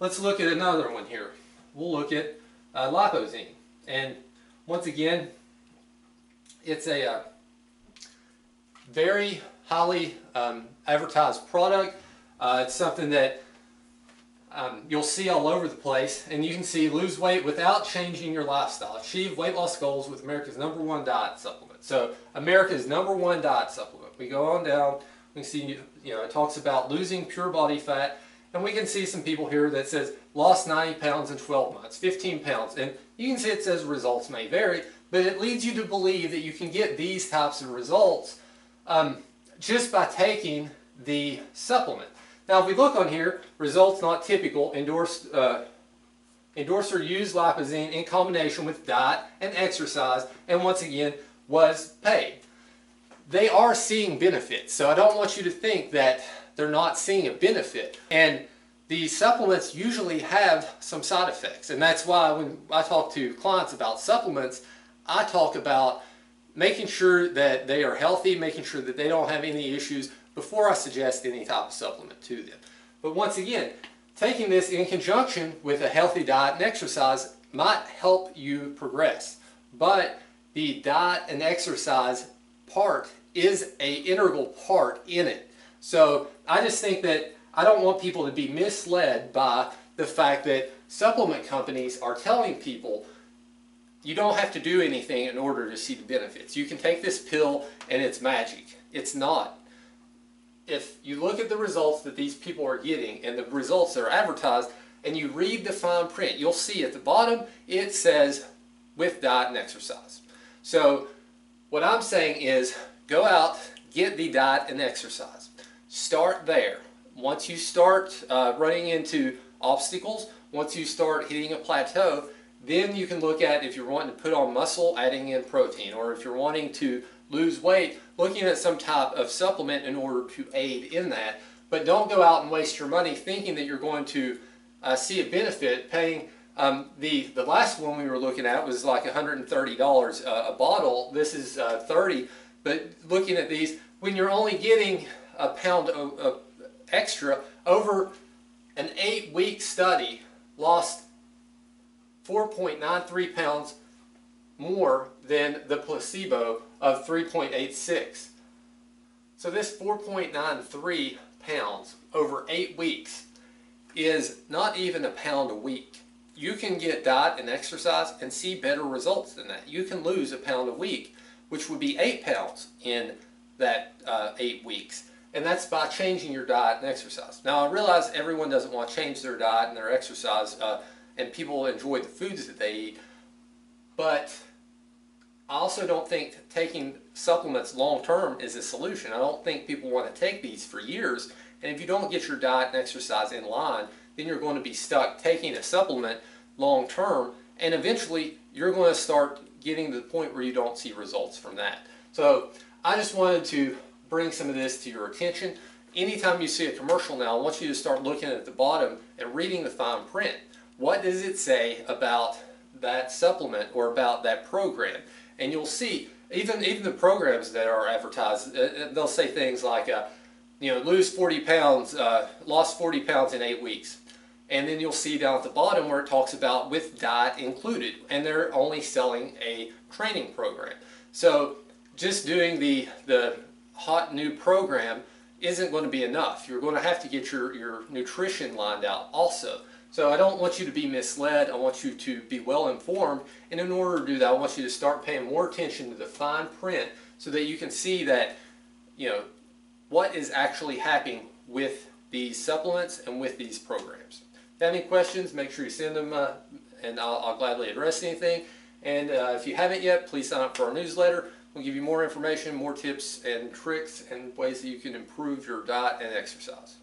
let's look at another one here. We'll look at uh, Lipozene. And once again, it's a uh, very highly um, advertised product. Uh, it's something that um, you'll see all over the place, and you can see lose weight without changing your lifestyle. Achieve weight loss goals with America's number one diet supplement. So America's number one diet supplement. We go on down, we see, you know, it talks about losing pure body fat, and we can see some people here that says lost 90 pounds in 12 months, 15 pounds, and you can see it says results may vary, but it leads you to believe that you can get these types of results um, just by taking the supplement. Now, if we look on here, results not typical, endorsed, uh, endorser used Lipozene in combination with diet and exercise, and once again, was paid. They are seeing benefits, so I don't want you to think that they're not seeing a benefit. And the supplements usually have some side effects, and that's why when I talk to clients about supplements, I talk about making sure that they are healthy, making sure that they don't have any issues before I suggest any type of supplement to them. But once again, taking this in conjunction with a healthy diet and exercise might help you progress. But the diet and exercise part is a integral part in it. So I just think that I don't want people to be misled by the fact that supplement companies are telling people you don't have to do anything in order to see the benefits. You can take this pill and it's magic. It's not if you look at the results that these people are getting and the results that are advertised and you read the fine print, you'll see at the bottom it says with diet and exercise. So what I'm saying is go out, get the diet and exercise. Start there. Once you start uh, running into obstacles, once you start hitting a plateau, then you can look at if you're wanting to put on muscle, adding in protein, or if you're wanting to lose weight, looking at some type of supplement in order to aid in that. But don't go out and waste your money thinking that you're going to uh, see a benefit paying um, the the last one we were looking at was like $130 uh, a bottle. This is uh, 30. But looking at these, when you're only getting a pound of, of extra over an eight-week study, lost 4.93 pounds more than the placebo of 3.86. So this 4.93 pounds over eight weeks is not even a pound a week. You can get diet and exercise and see better results than that. You can lose a pound a week, which would be eight pounds in that uh, eight weeks. And that's by changing your diet and exercise. Now I realize everyone doesn't want to change their diet and their exercise uh, and people enjoy the foods that they eat. But I also don't think taking supplements long term is a solution. I don't think people want to take these for years. And if you don't get your diet and exercise in line, then you're going to be stuck taking a supplement long term. And eventually, you're going to start getting to the point where you don't see results from that. So I just wanted to bring some of this to your attention. Anytime you see a commercial now, I want you to start looking at the bottom and reading the fine print. What does it say about that supplement or about that program? and you'll see even even the programs that are advertised, uh, uh, they'll say things like, uh, you know, lose 40 pounds, uh, lost 40 pounds in eight weeks. And then you'll see down at the bottom where it talks about with diet included, and they're only selling a training program. So just doing the, the hot new program isn't going to be enough. You're going to have to get your, your nutrition lined out also. So I don't want you to be misled. I want you to be well informed. And in order to do that, I want you to start paying more attention to the fine print so that you can see that, you know, what is actually happening with these supplements and with these programs. If you have any questions, make sure you send them uh, and I'll, I'll, gladly address anything. And uh, if you haven't yet, please sign up for our newsletter. We'll give you more information, more tips and tricks and ways that you can improve your diet and exercise.